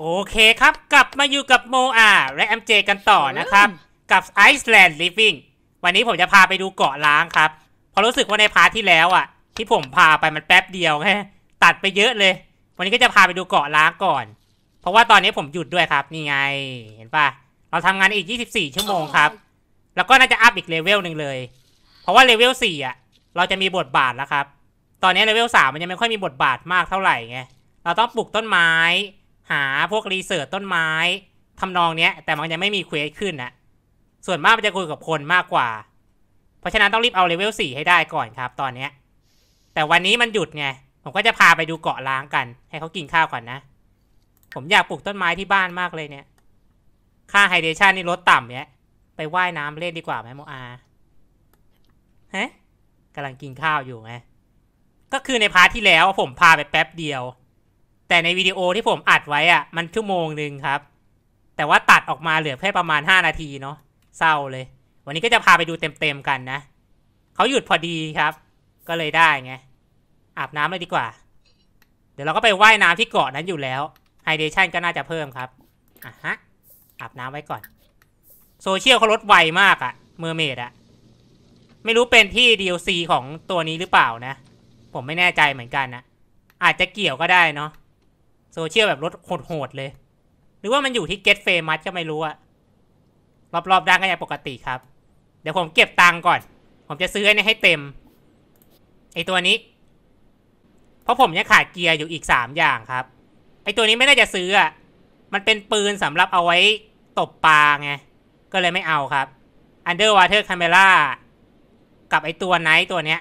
โอเคครับ กลับมาอยู่กับโมอาและ MJ กันต่อนะครับ กับ Island Living วันนี้ผมจะพาไปดูเกาะร้างครับเพราะรู้สึกว่าในพาร์ทที่แล้วอะ ที่ผมพาไปมันแป๊บเดียวแค่ตัดไปเยอะเลย วันนี้ก็จะพาไปดูเกาะร้างก่อน เพราะว่าตอนนี้ผมหยุดด้วยครับนี่ไง เห็นปะเราทำงานอีก 24 ชั่วโมงครับ แล้วก็น่าจะอัพอีกเลเวลหนึ่งเลย เพราะว่าเลเวล4อะ เราจะมีบทบาทแล้วครับ ตอนนี้เลเวล3มันยังไม่ค่อยมีบทบาทมากเท่าไหร่ไงเราต้องปลูกต้นไม้ หาพวก research ต้นไม้ทำนองเนี้ย แต่มันยังไม่มี quest ขึ้นนะส่วนมากมันจะคุยกับคนมากกว่า เพราะฉะนั้นต้องรีบเอาเลเวล4ให้ได้ก่อนครับ ตอนเนี้ย แต่วันนี้มันหยุดไง ผมก็จะพาไปดูเกาะร้างกัน ให้เขากินข้าวก่อนนะ ผมอยากปลูกต้นไม้ที่บ้านมากเลยเนี่ย ค่า hydration นี่ลดต่ำเนี่ยไปว่ายน้ำเล่นดีกว่าไหมโมอาฮะกำลังกินข้าวอยู่ไง ก็คือใน part ที่แล้วผมพาไปแป๊บเดียว แต่ในวิดีโอที่ผมอัดไว้อะมันชั่วโมงหนึ่งครับ แต่ว่าตัดออกมาเหลือแค่ประมาณ 5 นาทีเนาะเศร้าเลย วันนี้ก็จะพาไปดูเต็มๆกันนะเขาหยุดพอดีครับ ก็เลยได้ไงอาบน้ำเลยดีกว่า เดี๋ยวเราก็ไปว่ายน้ำที่เกาะนั้นอยู่แล้ว hydration ก็น่าจะเพิ่มครับอะฮะอาบน้ำไว้ก่อน โซเชียลเขาลดไวมากอะ mermaid อะไม่รู้เป็นที่ DLC ของตัวนี้หรือเปล่านะ ผมไม่แน่ใจเหมือนกันนะอาจจะเกี่ยวก็ได้เนาะ โซเชียลแบบลดโหดๆเลย หรือว่ามันอยู่ที่ Get Famous ก็ไม่รู้อะรอบๆด้านก็ยังปกติครับ เดี๋ยวผมเก็บตังค์ก่อน ผมจะซื้อไอ้นี่ให้เต็ม ไอ้ตัวนี้ เพราะผมยังขาดเกียร์อยู่อีกสามอย่างครับ ไอตัวนี้ไม่ได้จะซื้ออะมันเป็นปืนสำหรับเอาไว้ตบปลาไง ก็เลยไม่เอาครับ Underwater Camera กับไอตัวไนท์ตัวเนี้ย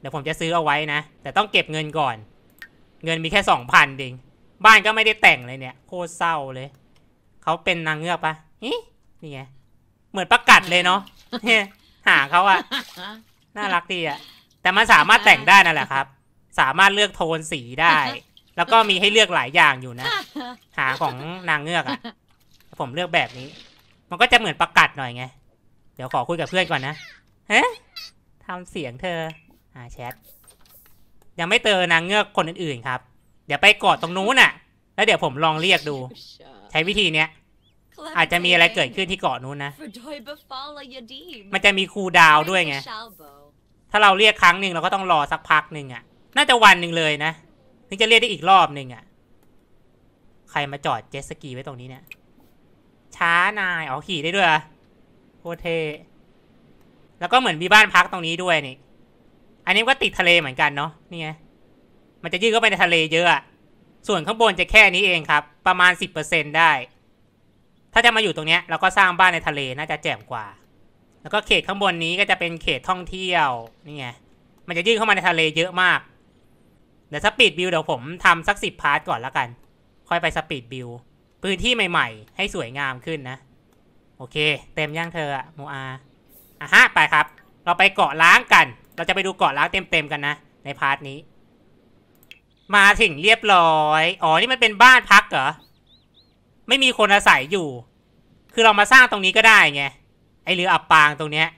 เดี๋ยวผมจะซื้อเอาไว้นะ แต่ต้องเก็บเงินก่อน เงินมีแค่สองพันเอง บ้านก็ไม่ได้แต่งเลยเนี่ย โคตรเศร้าเลย เขาเป็นนางเงือกปะฮินี่ไง เหมือนประกัดเลยเนาะหาเขาอะน่ารักดีอะแต่มันสามารถแต่งได้นั่นแหละครับ สามารถเลือกโทนสีได้ แล้วก็มีให้เลือกหลายอย่างอยู่นะ หาของนางเงือกอะผมเลือกแบบนี้ มันก็จะเหมือนประกัดหน่อยไง เดี๋ยวขอคุยกับเพื่อนก่อนนะเฮ้ทำเสียงเธอ อ่าแชท ยังไม่เจอนางเงือกคนอื่นๆครับ เดี๋ยวไปกอดตรงนู้นน่ะ แล้วเดี๋ยวผมลองเรียกดู ใช้วิธีเนี้ย อาจจะมีอะไรเกิดขึ้นที่เกาะนู้นนะ มันจะมีคูลดาวน์ด้วยไง ถ้าเราเรียกครั้งหนึ่งเราก็ต้องรอสักพักหนึ่งอะ น่าจะวันหนึ่งเลยนะถึงจะเรียกได้อีกรอบหนึ่งอะ ใครมาจอดเจ็ตสกีไว้ตรงนี้เนี่ย ช้านาย อ๋อขี่ได้ด้วยเหรอโคตรเท แล้วก็เหมือนมีบ้านพักตรงนี้ด้วยนี่ อันนี้ก็ติดทะเลเหมือนกันเนาะ นี่ไง มันจะยื่นเข้าไปในทะเลเยอะอะส่วนข้างบนจะแค่นี้เองครับ ประมาณสิบเปอร์เซ็นได้ ถ้าจะมาอยู่ตรงเนี้ยเราก็สร้างบ้านในทะเลน่าจะแจ่มกว่า แล้วก็เขตข้างบนนี้ก็จะเป็นเขตท่องเที่ยวนี่ไงมันจะยื่นเข้ามาในทะเลเยอะมาก เดี๋ยว speed build เดี๋ยวผมทำสักสิบ part ก่อนแล้วกัน ค่อยไป speed build พื้นที่ใหม่ๆ ให้สวยงามขึ้นนะ โอเค เต็มยังเธออะโมอาอะฮะไปครับ เราไปเกาะร้างกัน เราจะไปดูเกาะร้างเต็มๆกันนะ ใน part นี้ มาถึงเรียบร้อย อ๋อ นี่มันเป็นบ้านพักเหรอ ไม่มีคนอาศัยอยู่ คือเรามาสร้างตรงนี้ก็ได้ไง ไอเรืออับปางตรงเนี้ย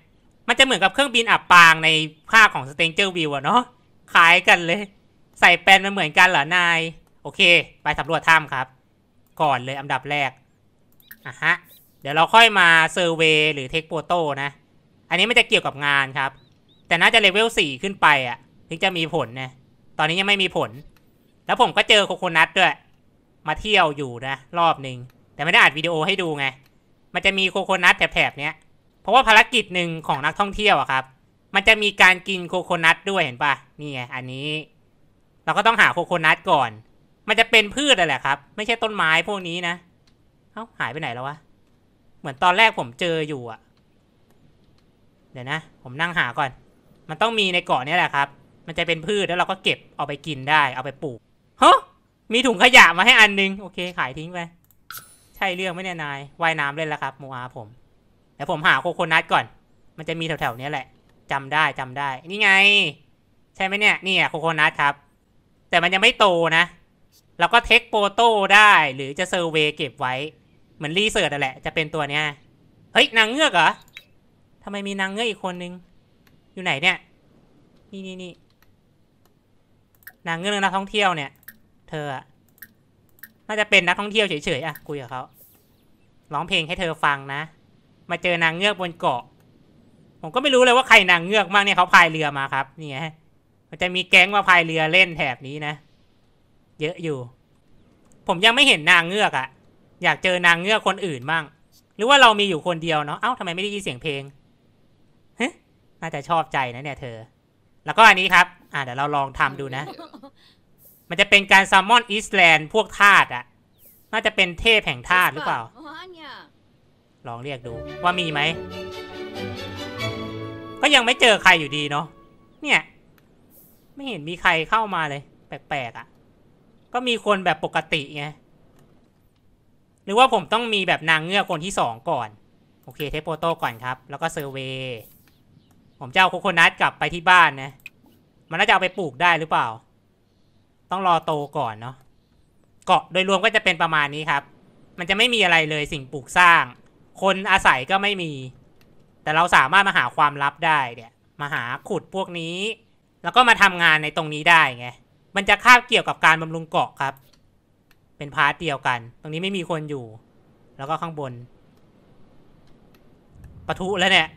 มันจะเหมือนกับเครื่องบินอับปางในภาคของ s t a n g e r View อะเนาะ คล้ายกันเลย ใส่แปลนมันเหมือนกันเหรอนาย โอเค ไปสำรวจถ้ำครับ ก่อนเลยอันดับแรกอะฮะ เดี๋ยวเราค่อยมาเซอร์เวย์หรือเทคโปโต้นะ อันนี้มันจะเกี่ยวกับงานครับ แต่น่าจะเลเวลสี่ขึ้นไปอะ่ะถึงจะมีผลนะ ตอนนี้ยังไม่มีผล แล้วผมก็เจอโคโคนัทด้วย มาเที่ยวอยู่นะ รอบหนึ่งแต่ไม่ได้อัดวิดีโอให้ดูไง มันจะมีโคโคนัทแถบๆเนี้ย เพราะว่าภารกิจหนึ่งของนักท่องเที่ยวอะครับ มันจะมีการกินโคโคนัทด้วยเห็นปะนี่ไงอันนี้ เราก็ต้องหาโคโคนัทก่อน มันจะเป็นพืชอะไรแหละครับ ไม่ใช่ต้นไม้พวกนี้นะ เอ้าหายไปไหนแล้ววะ เหมือนตอนแรกผมเจออยู่อะเดี๋ยวนะ ผมนั่งหาก่อน มันต้องมีในเกาะนี้แหละครับ มันจะเป็นพืชแล้วเราก็เก็บเอาไปกินได้ เอาไปปลูก ฮะมีถุงขยะมาให้อันนึง โอเค ขายทิ้งไป ใช่เรื่องไหม่แน่ยนายว่ายน้ำเล่นแล้วครับโมอาผมเดี๋ยวผมหาโคโคนัทก่อน มันจะมีแถวๆนี้แหละจำได้จำได้ นี่ไง ใช่ไหมเนี่ยนี่โคโคนัทครับ แต่มันยังไม่โตนะเราก็เทคโปโต้ได้หรือจะเซอร์เวเก็บไว้ เหมือนรีเสิร์ชนั่นแหละ จะเป็นตัวเนี้ยเฮ้ยนางเงือกเหรอทำไมมีนางเงือกอีกคนนึง อยู่ไหนเนี่ย นี่นี่นี่นางเงือกนักท่องเที่ยวเนี่ย เธออะน่าจะเป็นนักท่องเที่ยวเฉยๆอะคุยกับเขาร้องเพลงให้เธอฟังนะ มาเจอนางเงือกบนเกาะ ผมก็ไม่รู้เลยว่าใครนางเงือกมากเนี่ยเขาพายเรือมาครับนี่ไงมันจะมีแก๊งมาพายเรือเล่นแถบนี้นะ เยอะอยู่ ผมยังไม่เห็นนางเงือกอะ่ะอยากเจอนางเงือกคนอื่นบ้างหรือว่าเรามีอยู่คนเดียวเนาะเอ้าทำไมไม่ได้ยินเสียงเพลงเฮ้น่าจะชอบใจนะเนี่ยเธอ แล้วก็อันนี้ครับ อ่าเดี๋ยวเราลองทำดูนะ มันจะเป็นการซัมมอนอีสแลนด์พวกธาตุอะน่าจะเป็นเทพแห่งธาตุหรือเปล่า Anya. ลองเรียกดูว่ามีไหม ก็ยังไม่เจอใครอยู่ดีเนาะ เนี่ย ไม่เห็นมีใครเข้ามาเลย แปลกๆอะ่ะ ก็มีคนแบบปกติไง หรือว่าผมต้องมีแบบนางเงือกคนที่สองก่อน โอเคเทปโปโต้ก่อนครับ แล้วก็เซอร์เวย์ผมจะเอาโคโคนัทกลับไปที่บ้านนะ มันน่าจะเอาไปปลูกได้หรือเปล่า ต้องรอโตก่อนเนาะเกาะโดยรวมก็จะเป็นประมาณนี้ครับ มันจะไม่มีอะไรเลยสิ่งปลูกสร้าง คนอาศัยก็ไม่มี แต่เราสามารถมาหาความลับได้เนี่ย มาหาขุดพวกนี้ แล้วก็มาทำงานในตรงนี้ได้ไง มันจะคาบเกี่ยวกับการบำรุงเกาะครับ เป็น part เดียวกัน ตรงนี้ไม่มีคนอยู่ แล้วก็ข้างบนปะทุแล้วเนี่ย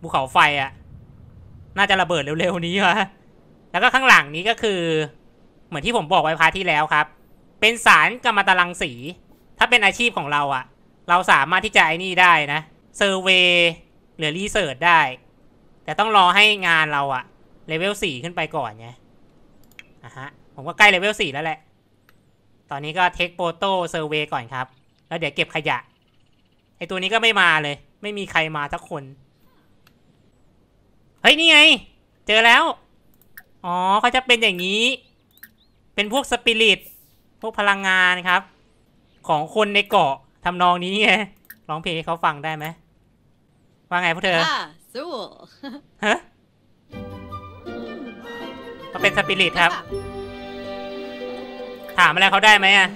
ภูเขาไฟอะ่ะ น่าจะระเบิดเร็วๆนี้วะแล้วก็ข้างหลังนี้ก็คือ เหมือนที่ผมบอกไว้ part ที่แล้วครับ เป็นสารกัมมันตรังสี ถ้าเป็นอาชีพของเราอะเราสามารถที่จะไอ้นี่ได้นะ survey หรือ research ได้ แต่ต้องรอให้งานเราอะเลเวลสี่ขึ้นไปก่อนไงอะฮะผมก็ใกล้เลเวลสี่แล้วแหละ ตอนนี้ก็ take photo survey ก่อนครับ แล้วเดี๋ยวเก็บขยะไอ้ตัวนี้ก็ไม่มาเลย ไม่มีใครมาสักคน เฮ้ย นี่ไง เจอแล้ว อ๋อเขาจะเป็นอย่างนี้ เป็นพวกสปิริตพวกพลังงานครับ ของคนในเกาะทำนองนี้ไงร้องเพลงให้เขาฟังได้ไหมว่าไงพวกเธอ Ah, Zool. ฮะเขาเป็นสปิริตครับ ถามอะไรเขาได้ไหมอะ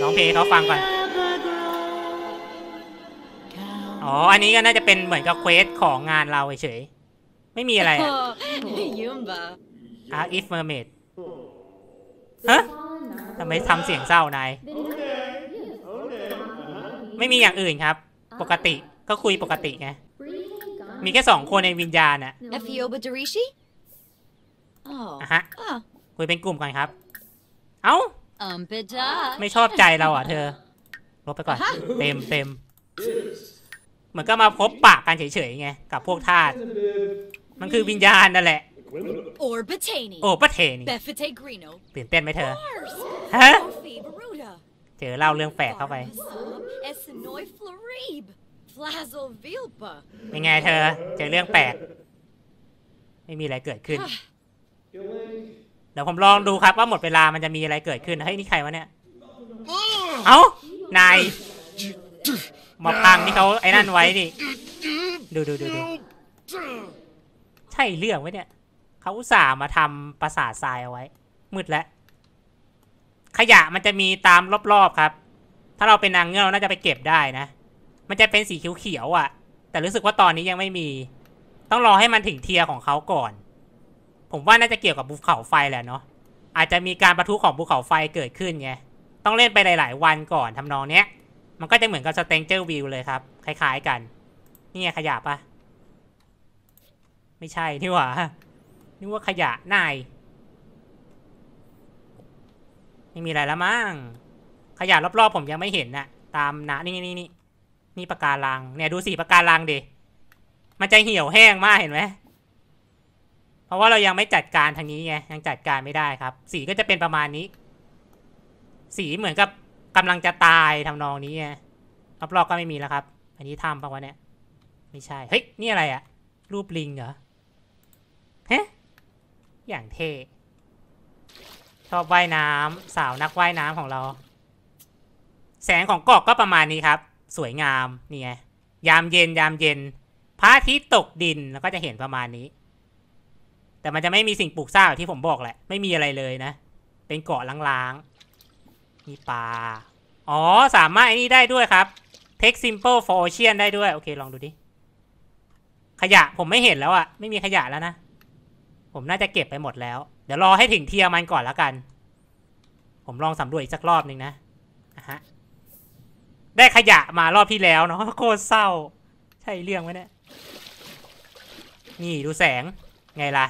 ร้องเพลงให้เขาฟังก่อนอ๋อ อันนี้ก็น่าจะเป็นเหมือนกับเควสของงานเราเฉยๆไม่มีอะไรอะ Yumba. Arc if Mermaid ฮะทำไมทำเสียงเศร้านายไม่มีอย่างอื่นครับ ปกติก็คุยปกติไง มีแค่สองคนในวิญญาณอะ Efioba Darishi? Oh. อะฮะ Ah. คุยเป็นกลุ่มก่อนครับ เอ้า Umpida. ไม่ชอบใจเราอะเธอลบไปก่อน เต็มเต็มเหมือนก็มาพบปะกันเฉยๆไง กับพวกทาสมันคือวิญญาณนั่นแหละ Orbatani. โอ้ปะเทนี่ Befite Grino. ตื่นเต้นไหมเธอ Mars. ฮะ Orphe Baruda. เจอเล่าเรื่องแปลกเข้าไป Barnabasam. Essenoi Florib. Flazel Vilpa. เป็นไงเธอ เจอเรื่องแปลก ไม่มีอะไรเกิดขึ้น เดี๋ยวผมลองดูครับว่าหมดเวลามันจะมีอะไรเกิดขึ้น เฮ้ย นี่ใครวะเนี่ย เอ้านายมาพังที่เขาไอ้นั่นไว้นี่ ดูดูดูดูใช่เรื่องไว้เนี่ย เขาอุตส่าห์มาทำปราสาททรายเอาไว้ มืดแล้ว ขยะมันจะมีตามรอบๆครับ ถ้าเราเป็นนางเงือกเราน่าจะไปเก็บได้นะ มันจะเป็นสีเขียวๆอะ แต่รู้สึกว่าตอนนี้ยังไม่มี ต้องรอให้มันถึงเทียของเขาก่อน ผมว่าน่าจะเกี่ยวกับภูเขาไฟแหละเนาะ อาจจะมีการประทุของภูเขาไฟเกิดขึ้นไง ต้องเล่นไปหลาย ๆ วันก่อนทำนองเนี้ย มันก็จะเหมือนกับสเตนเจอร์วิวเลยครับ คล้าย ๆ กัน นี่ไงขยะปะไม่ใช่นี่หว่า นึกว่าขยะนายไม่มีอะไรแล้วมั้งขยะรอบๆผมยังไม่เห็นน่ะตามนะนี่นี่นี่นี่ปะการังเนี่ยดูสีปะการังดิมันจะเหี่ยวแห้งมากเห็นไหมเพราะว่าเรายังไม่จัดการทางนี้ไงยังจัดการไม่ได้ครับ สีก็จะเป็นประมาณนี้ สีเหมือนกับกำลังจะตายทำนองนี้ไงรอบๆก็ไม่มีแล้วครับ อันนี้ทำปะวะเนี่ยไม่ใช่เฮ้ยนี่อะไรอะรูปลิงเหรอเฮ้ อย่างเท่ชอบว่ายน้ำสาวนักว่ายน้ำของเรา แสงของเกาะก็ประมาณนี้ครับ สวยงามนี่ไงยามเย็นยามเย็นพระอาทิตย์ตกดินแล้วก็จะเห็นประมาณนี้ แต่มันจะไม่มีสิ่งปลูกสร้างที่ผมบอกแหละ ไม่มีอะไรเลยนะ เป็นเกาะล้างๆมีปลาอ๋อ สามารถไอ้นี่ได้ด้วยครับ Take simple for ocean ได้ด้วย โอเค ลองดูดิ ขยะผมไม่เห็นแล้วอะไม่มีขยะแล้วนะ ผมน่าจะเก็บไปหมดแล้ว เดี๋ยวรอให้ถึงเทียร์มันก่อนแล้วกัน ผมลองสำรวจอีกสักรอบหนึ่งนะฮะได้ขยะมารอบที่แล้วเนาะโคตรเศร้า ใช่เรื่องไหมเนี่ย นี่ดูแสงไงล่ะ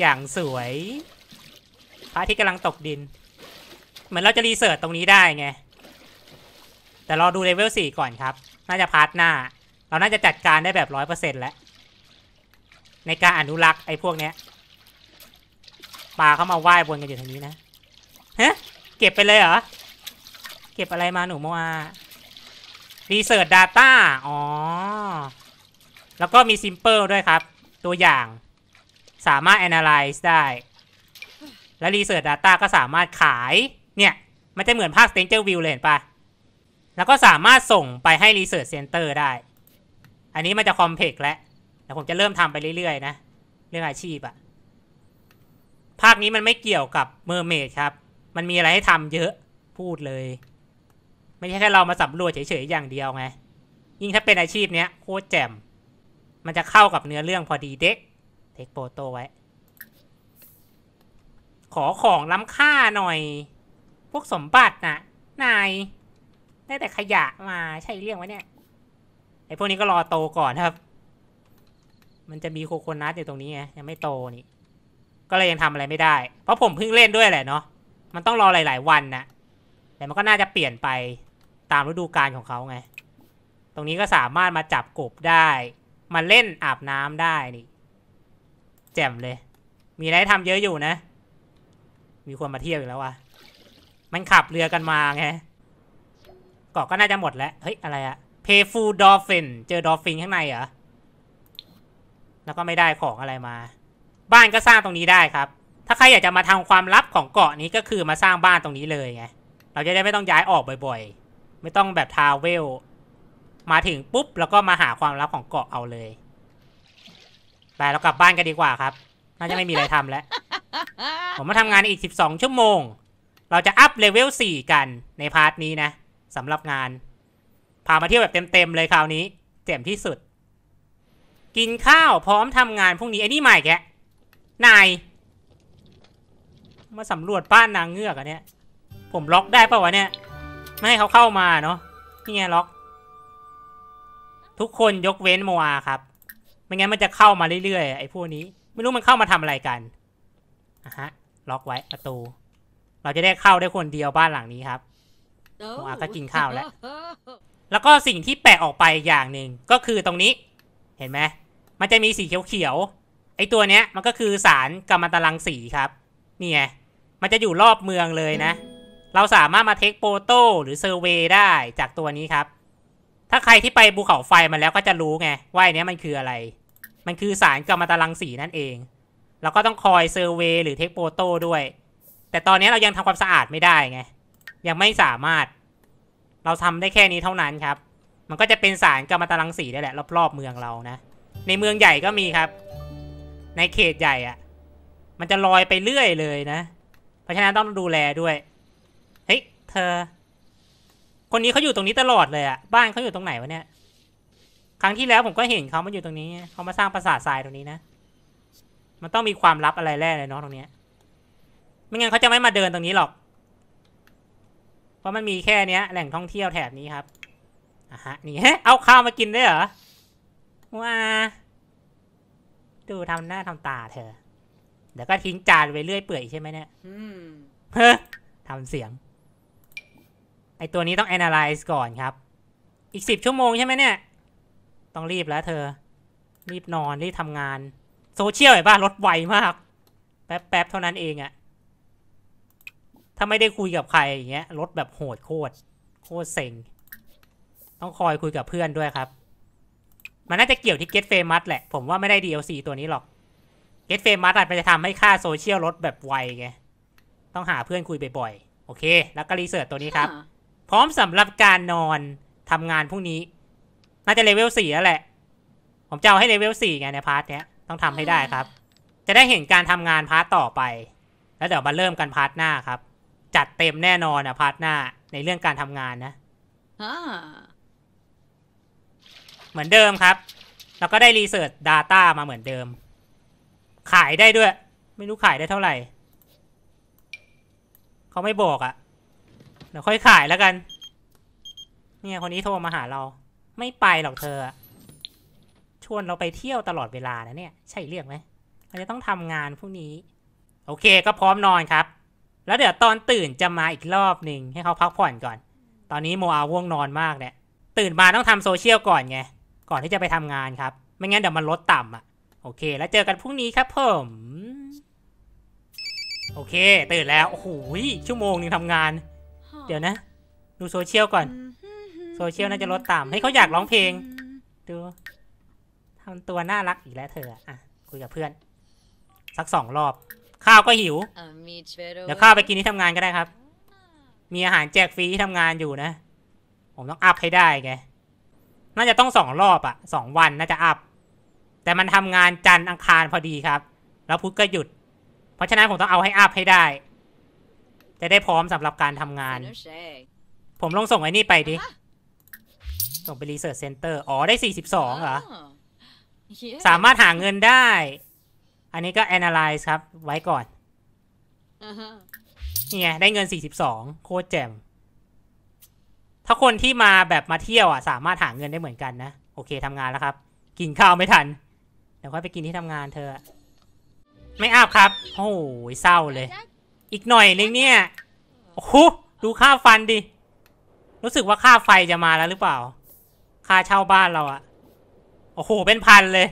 อย่างสวยพระอาทิตย์กำลังตกดิน เหมือนเราจะ research ตรงนี้ได้ไง แต่รอดูเลเวลสี่ก่อนครับ น่าจะ part หน้า เราน่าจะจัดการได้แบบร้อยเปอร์เซ็นต์แล้ว ในการอนุรักษ์ไอ้พวกเนี้ยปลาเข้ามาว่ายบนกันอยู่ทางนี้นะฮะเก็บไปเลยเหรอ เก็บอะไรมาหนูโมอารีเสิร์ช Data อ๋อ แล้วก็มี Simple ด้วยครับ ตัวอย่างสามารถ Analyze ได้ และ Research Data ก็สามารถขาย เนี่ย มันจะเหมือนภาค Stranger View เลยเห็นปะแล้วก็สามารถส่งไปให้ Research Center ได้ อันนี้มันจะ Complex แล้ว เดี๋ยวผมจะเริ่มทำไปเรื่อยๆนะ เรื่องอาชีพอะภาคนี้มันไม่เกี่ยวกับ mermaid ครับ มันมีอะไรให้ทำเยอะพูดเลย ไม่ใช่แค่เรามาสำรวจเฉยๆอย่างเดียวไง ยิ่งถ้าเป็นอาชีพเนี้ยโคตรแจ่ม มันจะเข้ากับเนื้อเรื่องพอดีเด็ก take photo ไว้ ขอของล้ำค่าหน่อย พวกสมบัติน่ะ นายได้แต่ขยะมาใช่เรื่องวะเนี่ยไอพวกนี้ก็รอโตก่อนครับ มันจะมีโคโคนัทอยู่ตรงนี้ไงยังไม่โตนี่ ก็เลยยังทำอะไรไม่ได้ เพราะผมเพิ่งเล่นด้วยแหละเนาะมันต้องรอหลาย ๆ วันนะแต่มันก็น่าจะเปลี่ยนไปตามฤดูกาลของเขาไง ตรงนี้ก็สามารถมาจับกบได้ มาเล่นอาบน้ำได้นี่ แจ่มเลย มีอะไรให้ทำเยอะอยู่นะ มีคนมาเที่ยวอีกแล้ววะมันขับเรือกันมาไงเกาะก็น่าจะหมดแล้ว เฮ้ย อะไรอะ Payful Dolphin เจอดอลฟินข้างในเหรอ แล้วก็ไม่ได้ของอะไรมา บ้านก็สร้างตรงนี้ได้ครับ ถ้าใครอยากจะมาทำความลับของเกาะนี้ก็คือมาสร้างบ้านตรงนี้เลยไงเราจะได้ไม่ต้องย้ายออกบ่อยๆ ไม่ต้องแบบทาวเวล มาถึงปุ๊บแล้วก็มาหาความลับของเกาะเอาเลยไปเรากลับบ้านกันดีกว่าครับ น่าจะไม่มีอะไรทำแล้ว ผมมาทำงานอีก 12 ชั่วโมง เราจะอัพเลเวล 4 กันใน part นี้นะสำหรับงาน พามาเที่ยวแบบเต็มๆเลยคราวนี้แจ่มที่สุด กินข้าวพร้อมทำงานพรุ่งนี้ไอ้นี่ใหม่แกนาย มาสำรวจบ้านนางเงือกอะเนี่ย ผมล็อกได้ป่าวะเนี่ย ไม่ให้เขาเข้ามาเนาะนี่ไงล็อก ทุกคนยกเว้นโมอาครับ ไม่งั้นมันจะเข้ามาเรื่อยๆไอ้พวกนี้ ไม่รู้มันเข้ามาทำอะไรกันอะฮะ ล็อกไว้ประตู เราจะได้เข้าได้คนเดียวบ้านหลังนี้ครับ Oh. อะก็กินข้าวแล้ว แล้วก็สิ่งที่แปลกออกไปอย่างหนึ่งก็คือตรงนี้ เห็นไหม มันจะมีสีเขียวๆไอตัวเนี้ยมันก็คือสารกัมมันตรังสีครับนี่ไงมันจะอยู่รอบเมืองเลยนะ เราสามารถมาเทคโปโต้หรือเซอร์เวได้จากตัวนี้ครับ ถ้าใครที่ไปภูเขาไฟมาแล้วก็จะรู้ไงว่าอันเนี้ยมันคืออะไร มันคือสารกัมมันตรังสีนั่นเองเราก็ต้องคอยเซอร์เวหรือเทคโปโต้ด้วย แต่ตอนนี้เรายังทำความสะอาดไม่ได้ไง ยังไม่สามารถ เราทำได้แค่นี้เท่านั้นครับ มันก็จะเป็นสารกัมมันตรังสีได้แหละรอบๆเมืองเรานะ ในเมืองใหญ่ก็มีครับ ในเขตใหญ่อะมันจะลอยไปเรื่อยเลยนะ เพราะฉะนั้นต้องดูแลด้วย เฮ้ย เธอ คนนี้เขาอยู่ตรงนี้ตลอดเลยอะบ้านเขาอยู่ตรงไหนวะเนี่ย ครั้งที่แล้วผมก็เห็นเขามาอยู่ตรงนี้ เขามาสร้างปราสาททรายตรงนี้นะ มันต้องมีความลับอะไรแน่เลยเนาะตรงเนี้ย ไม่งั้นเขาจะไม่มาเดินตรงนี้หรอก เพราะมันมีแค่เนี้ย แหล่งท่องเที่ยวแถบนี้ครับอะฮะ นี่เฮ้เอาข้าวมากินได้เหรอ ว้าดูทำหน้าทำตาเธอ เดี๋ยวก็ทิ้งจานไปเรื่อยเปื่อยใช่ไหมเนี่ย Hmm. เฮ้อทำเสียง ไอตัวนี้ต้อง analyze ก่อนครับ อีกสิบชั่วโมงใช่ไหมเนี่ย ต้องรีบแล้วเธอ รีบนอน รีบทำงาน โซเชียลเห็นป่ะลดไวมาก แป๊บแป๊บๆเท่านั้นเองอะถ้าไม่ได้คุยกับใครอย่างเงี้ยลดแบบโหดโคตร โคตรเซ็ง ต้องคอยคุยกับเพื่อนด้วยครับ มันน่าจะเกี่ยวที่ Get Famous แหละ ผมว่าไม่ได้ DLC ตัวนี้หรอก Get Famous อาจจะทำให้ค่าโซเชียลลดแบบไวไง ต้องหาเพื่อนคุยบ่อยๆ โอเค แล้วก็ research ตัวนี้ครับ Huh. พร้อมสำหรับการนอนทำงานพรุ่งนี้ น่าจะเลเวลสี่แล้วแหละ ผมจะเอาให้เลเวลสี่ไงใน part เนี้ย ต้องทำให้ได้ครับ จะได้เห็นการทำงาน part ต่อไป แล้วเดี๋ยวมาเริ่มกัน part หน้าครับ จัดเต็มแน่นอนอะ part หน้าในเรื่องการทำงานนะ Ah. เหมือนเดิมครับ แล้วก็ได้รีเสิร์ช Data มาเหมือนเดิม ขายได้ด้วย ไม่รู้ขายได้เท่าไหร่ เขาไม่บอกอะ่ะ เดี๋ยวค่อยขายแล้วกัน เนี่ยคนนี้โทรมาหาเรา ไม่ไปหรอกเธอ ชวนเราไปเที่ยวตลอดเวลานะเนี่ย ใช่เรื่องไหมเราจะต้องทำงานพรุ่งนี้ โอเคก็พร้อมนอนครับ แล้วเดี๋ยวตอนตื่นจะมาอีกรอบหนึ่งให้เขาพักผ่อนก่อน ตอนนี้โมอาว่วงนอนมากเนี่ยตื่นมาต้องทำโซเชียลก่อนไง ก่อนที่จะไปทำงานครับ ไม่งั้นเดี๋ยวมันลดต่ำอะ โอเค แล้วเจอกันพรุ่งนี้ครับผมโอเค ตื่นแล้ว โอ้โหชั่วโมงหนึงทำงาน เดี๋ยวนะ ดูโซเชียลก่อน โซเชียลน่าจะลดต่ำให้เขาอยากร้องเพลง ดูทำตัวน่ารักอีกแล้วเธออะอะ คุยกับเพื่อน สักสองรอบ ข้าวก็หิว เดี๋ยวข้าวไปกินที่ทำงานก็ได้ครับ มีอาหารแจกฟรีที่ทำงานอยู่นะ ผมต้องอัพให้ได้ไง น่าจะต้องสองรอบอะสองวันน่าจะอัพ แต่มันทำงานจันทร์อังคารพอดีครับ แล้วพุธก็หยุด เพราะฉะนั้นผมต้องเอาให้อัพให้ได้ จะได้พร้อมสำหรับการทำงาน ผมลองส่งไอ้นี่ไปดิ ส่งไป research center อ๋อได้42เหรอ สามารถหาเงินได้ อันนี้ก็ analyze ครับ ไว้ก่อนนี่ไงได้เงิน42โคตรแจ่ม ถ้าคนที่มาแบบมาเที่ยวอะสามารถหาเงินได้เหมือนกันนะโอเคทำงานแล้วครับ กินข้าวไม่ทันเดี๋ยวค่อยไปกินที่ทำงานเธอ ไม่อาบครับ โอ้โหเศร้าเลย อีกหน่อยนึงเนี่ยโอ้โหดูค่าฟันดิรู้สึกว่าค่าไฟจะมาแล้วหรือเปล่า ค่าเช่าบ้านเราอะโอ้โหเป็นพันเลย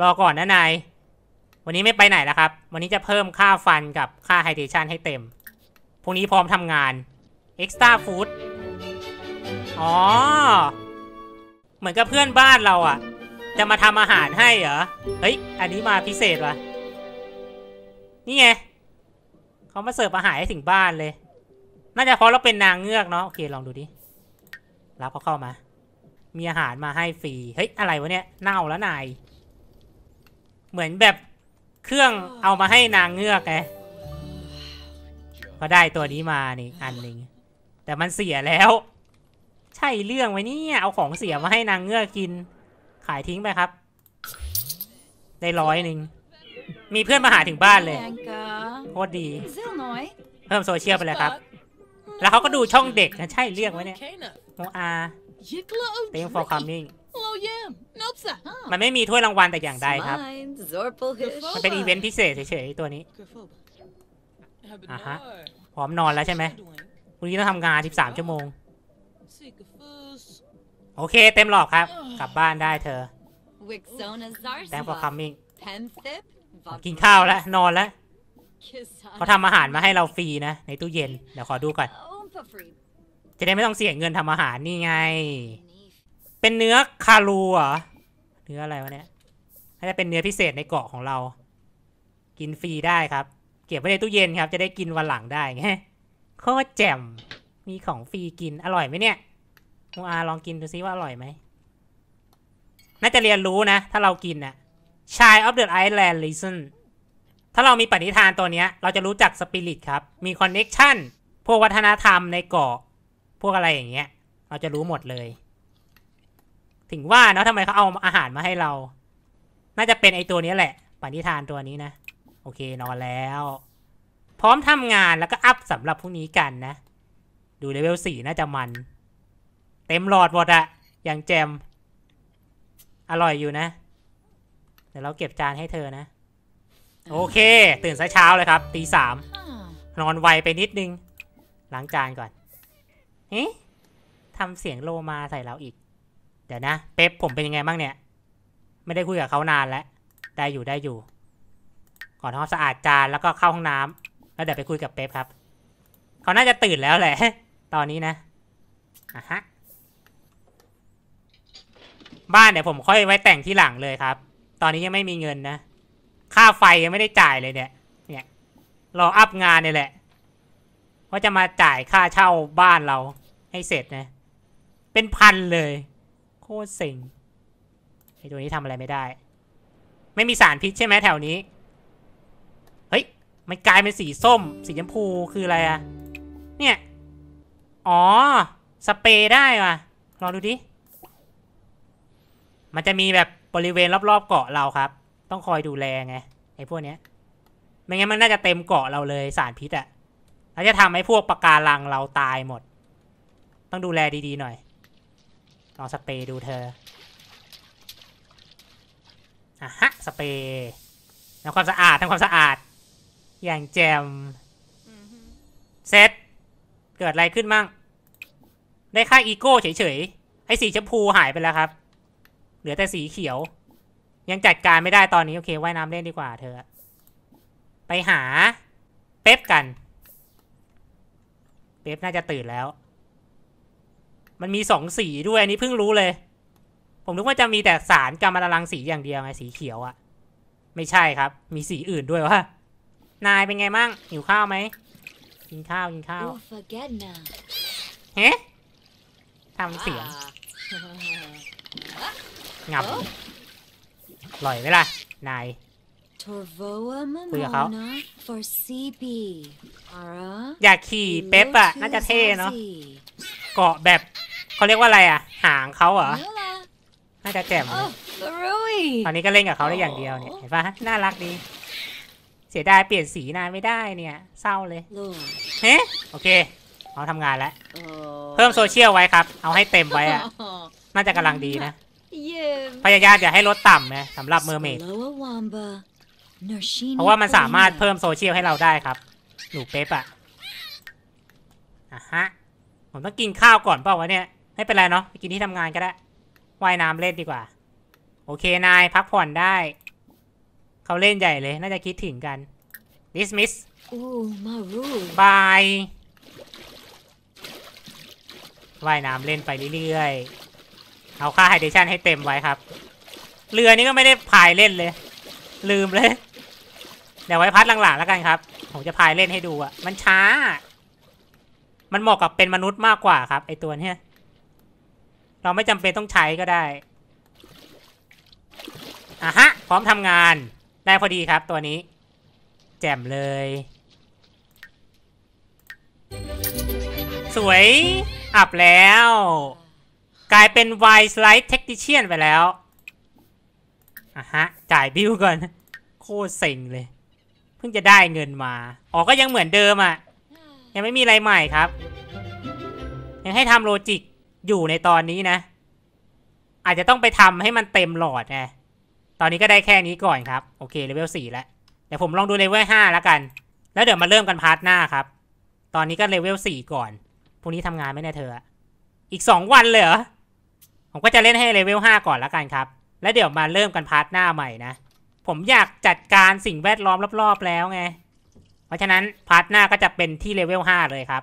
รอก่อนนะนายวันนี้ไม่ไปไหนแล้วครับ วันนี้จะเพิ่มค่า fun กับค่า hydration ให้เต็มพรุ่งนี้พร้อมทำงาน Extra Food อ๋อ เหมือนกับเพื่อนบ้านเราอะจะมาทำอาหารให้เหรอ เฮ้ย อันนี้มาพิเศษวะนี่ไงเขามาเสิร์ฟอาหารให้ถึงบ้านเลย น่าจะเพราะเราเป็นนางเงือกเนาะ โอเค ลองดูดิ รับเขาเข้ามา มีอาหารมาให้ฟรี เฮ้ย อะไรวะเนี่ย เน่าแล้วนาย เหมือนแบบเครื่องเอามาให้นางเงือกไงก็ได้ตัวนี้มานี่อันหนึ่งแต่มันเสียแล้ว ช่เรื่องไว้เนี่ย เอาของเสียมาให้นางเงือกกิน ขายทิ้งไปครับ ได้ร้อยหนึ่ง มีเพื่อนมาหาถึงบ้านเลยโคตรดี เพิ่มโซเชียลไปเลยครับ แล้วเขาก็ดูช่องเด็กนะใช่เรื่องไว้เนี่ยโมอาเต็ง for coming มันไม่มีถ้วยรางวัลแต่อย่างใดครับ มันเป็นอีเวนต์พิเศษเฉยๆตัวนี้อะฮะพร้อมนอนแล้วใช่ไหมพรุ่งนี้ต้องทำงาน 13 ชั่วโมง โอเคเต็มหลอดครับ กลับบ้านได้เธอ thanks for coming กินข้าวแล้ว นอนแล้วเขาทำอาหารมาให้เราฟรีนะ ในตู้เย็น เดี๋ยวขอดูก่อน จะได้ไม่ต้องเสียเงินทำอาหารนี่ไง เป็นเนื้อคารูเหรอ เนื้ออะไรวะเนี่ยน่าจะเป็นเนื้อพิเศษในเกาะของเรา กินฟรีได้ครับ เก็บไว้ในตู้เย็นครับ จะได้กินวันหลังได้ไงโคตรแจ่ม มีของฟรีกินอร่อยไหมเนี่ยโมอาลองกินดูซิว่าอร่อยไหม น่าจะเรียนรู้นะ ถ้าเรากินน่ะ Child of the Islands Listen ถ้าเรามีปณิธานตัวเนี้ยเราจะรู้จักสปิริตครับ มี connection พวกวัฒนธรรมในเกาะ พวกอะไรอย่างเงี้ย เราจะรู้หมดเลย ถึงว่าเนาะทำไมเขาเอาอาหารมาให้เรา น่าจะเป็นไอตัวนี้แหละ ปณิธานตัวนี้นะ โอเคนอนแล้ว พร้อมทำงานแล้วก็อัพสำหรับพรุ่งนี้กันนะ ดูเลเวลสี่น่าจะมัน เต็มหลอดหมดอะอย่างแจม อร่อยอยู่นะ เดี๋ยวเราเก็บจานให้เธอนะ โอเค ตื่นซะเช้าเลยครับตีสามนอนไวไปนิดนึง ล้างจานก่อนเอ๊ะทำเสียงโลมาใส่เราอีก เดี๋ยวนะ เป๊ปผมเป็นยังไงบ้างเนี่ย ไม่ได้คุยกับเขานานแล้ว ได้อยู่ได้อยู่ ก่อนทำความสะอาดจานแล้วก็เข้าห้องน้ำแล้วเดี๋ยวไปคุยกับเป๊ปครับ เขาน่าจะตื่นแล้วแหละ ตอนนี้นะอะฮะบ้านเดี๋ยวผมค่อยไว้แต่งที่หลังเลยครับ ตอนนี้ยังไม่มีเงินนะ ค่าไฟยังไม่ได้จ่ายเลยเนี่ย เนี่ย รออัพงานเนี่ยแหละ ว่าจะมาจ่ายค่าเช่าบ้านเราให้เสร็จนะ เป็นพันเลย โคตรเซ็งไอตัวนี้ทำอะไรไม่ได้ ไม่มีสารพิษใช่ไหมแถวนี้ เฮ้ย มันกลายเป็นสีส้ม สีชมพูคืออะไรอะเนี่ย อ๋อ สเปรย์ได้ว่ะลองดูดิ มันจะมีแบบบริเวณรอบๆเกาะเราครับ ต้องคอยดูแลไงไอ้พวกเนี้ย ไม่งั้นมันน่าจะเต็มเกาะเราเลยสารพิษอะแล้วจะทำให้พวกปะการังเราตายหมด ต้องดูแลดีๆหน่อย ลองสเปรย์ดูเธออะฮะ สเปรย์ทำความสะอาดทำความสะอาด อย่างแจมเซต เกิดอะไรขึ้นมั่งได้ค่าอีโก้เฉยๆ ไอ้สีชมพูหายไปแล้วครับ เหลือแต่สีเขียว ยังจัดการไม่ได้ตอนนี้ โอเคว่ายน้ำเล่นดีกว่าเธอ ไปหา เป๊ปกัน เป๊ปน่าจะตื่นแล้ว มันมีสองสีด้วย อันนี้เพิ่งรู้เลย ผมนึกว่าจะมีแต่สารกัมมันตรังสีอย่างเดียวไงสีเขียวอะไม่ใช่ครับ มีสีอื่นด้วยวะนายเป็นไงมั่งหิวข้าวไหม กินข้าวกินข้าว Oh, forget now. เฮ้ทำเสียงงับ Oh, อร่อยไหมล่ะ นาย Torvoa Kuya Kao. Mamona for CP. Ara. อยากขี่เป๊ปอะน่าจะเท่เนาะเกาะแบบเขาเรียกว่าอะไรอะหางเขาเหรอ Nula. น่าจะแจ่มเลย Oh, Barui. ตอนนี้ก็เล่นกับเขาได้อย่างเดียวเนี่ยเห็นปะน่ารักดี เสียดายเปลี่ยนสีนานไม่ได้เนี่ยเศร้าเลย Lord. เฮ้โอเคเอาทำงานแล้ว Oh. เพิ่มโซเชียลไว้ครับ เอาให้เต็มไว้อะน่าจะกำลังดีนะ Yeah. พยายามอย่าให้ลดต่ำนะสำหรับเมอร์เมด Sloa Wamba. Narshini เพราะว่ามันสามารถ Polina. เพิ่มโซเชียลให้เราได้ครับหนูเป๊ปอะอะฮะผมต้องกินข้าวก่อนเปล่าวะเนี่ยไม่เป็นไรเนาะไปกินที่ทำงานก็ได้ว่ายน้ำเล่นดีกว่า โอเคนายพักผ่อนได้ เขาเล่นใหญ่เลย น่าจะคิดถึงกัน dismiss Ooh, Maru. บายว่ายน้ำเล่นไปเรื่อยๆ เอาค่าไฮเดรชันให้เต็มไว้ครับ เรือนี้ก็ไม่ได้พายเล่นเลย ลืมเลย เดี๋ยวไว้พัดหลังๆแล้วกันครับ ผมจะพายเล่นให้ดูอะมันช้า มันเหมาะกับเป็นมนุษย์มากกว่าครับไอตัวเนี้ย เราไม่จำเป็นต้องใช้ก็ได้อะฮะ พร้อมทำงาน ได้พอดีครับตัวนี้ แจ่มเลย สวยอับแล้ว กลายเป็น Wide Slide Technician ไปแล้วอะฮะ จ่ายบิลก่อน โคตรเซ็งเลย เพิ่งจะได้เงินมา อ๋อก็ยังเหมือนเดิมอะ ยังไม่มีอะไรใหม่ครับ ยังให้ทำ logic อยู่ในตอนนี้นะ อาจจะต้องไปทำให้มันเต็มหลอดไง ตอนนี้ก็ได้แค่นี้ก่อนครับ โอเคเลเวล4แล้ว เดี๋ยวผมลองดูเลเวล5แล้วกัน แล้วเดี๋ยวมาเริ่มกัน part หน้าครับ ตอนนี้ก็เลเวล4ก่อน พรุ่งนี้ทำงานไหมเนี่ยเธออะอีก2วันเลยเหรอ ผมก็จะเล่นให้เลเวล5ก่อนแล้วกันครับ แล้วเดี๋ยวมาเริ่มกัน part หน้าใหม่นะ ผมอยากจัดการสิ่งแวดล้อมรอบๆ แล้วไง เพราะฉะนั้น part หน้าก็จะเป็นที่เลเวล5เลยครับ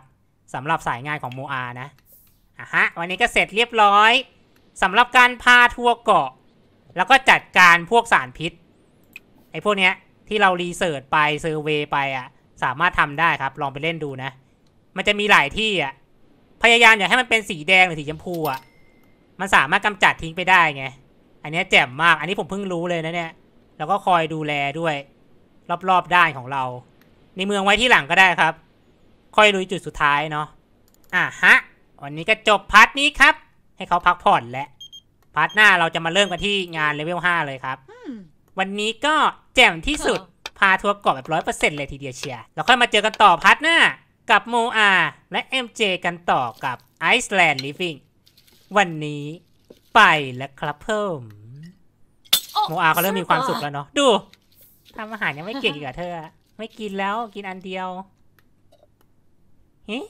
สำหรับสายงานของโมอานะอะฮะ วันนี้ก็เสร็จเรียบร้อยสำหรับการพาทัวร์เกาะ แล้วก็จัดการพวกสารพิษไอ้พวกเนี้ยที่เรา research ไป survey ไปอะสามารถทำได้ครับ ลองไปเล่นดูนะ มันจะมีหลายที่อะพยายามอย่าให้มันเป็นสีแดงหรือสีชมพูอะมันสามารถกำจัดทิ้งไปได้ไง อันนี้แจ่มมาก อันนี้ผมเพิ่งรู้เลยนะเนี่ย แล้วก็คอยดูแลด้วย รอบๆด้านของเรา ในเมืองไว้ที่หลังก็ได้ครับ ค่อยลุยจุดสุดท้ายเนาะ อะฮะ วันนี้ก็จบ part นี้ครับ ให้เขาพักผ่อนแล้ว part หน้าเราจะมาเริ่มกันที่งานเลเวล5เลยครับ Hmm. วันนี้ก็แจ่มที่สุดพาทัวร์เกาะแบบร้อยเปอร์เซ็นต์เลยทีเดียวเคลียร์แล้วค่อยมาเจอกันต่อ part หน้ากับโมอาและ MJ กันต่อกับ Island Living วันนี้ไปแล้วครับเพิ่ม Oh, โมอาเขาเริ่มมีความสุข Serba. แล้วเนาะดูทำอาหารยังไม่เก่งอีกเหรอเธอ ไม่กินแล้วกินอันเดียวเฮ้